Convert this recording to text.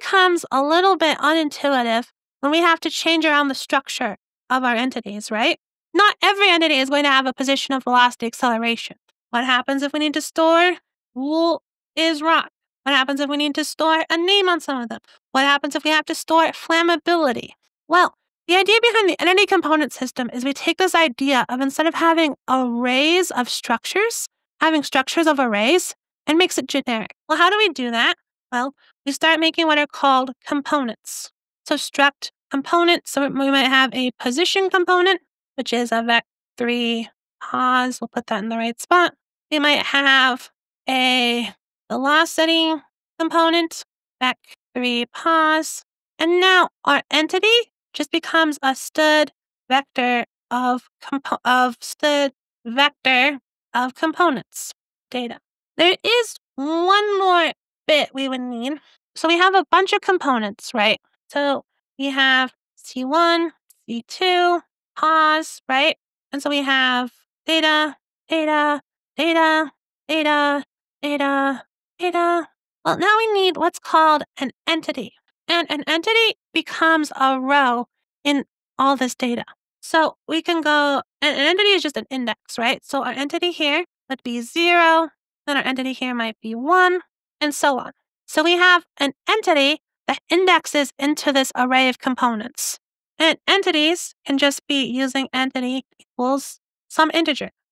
becomes a little bit unintuitive when we have to change around the structure of our entities, right? Not every entity is going to have a position of velocity acceleration. What happens if we need to store wool is rock? What happens if we need to store a name on some of them? What happens if we have to store flammability? Well, the idea behind the entity component system is we take this idea of instead of having arrays of structures, having structures of arrays, and makes it generic. Well, how do we do that? Well, we start making what are called components. So struct component, so we might have a position component, which is a vec3 pos. We'll put that in the right spot. We might have a velocity component, vec3 pos. And now our entity just becomes a std vector of compo- of std vector of components data. There is one more bit we would need. So we have a bunch of components, right? So we have C1, C2, pause, right? And so we have data, data, data, data, data, data. Well, now we need what's called an entity. And an entity becomes a row in all this data. So we can go, and an entity is just an index, right? So our entity here would be zero, then our entity here might be one, and so on. So we have an entity that indexes into this array of components. And entities can just be using entity equals some integer.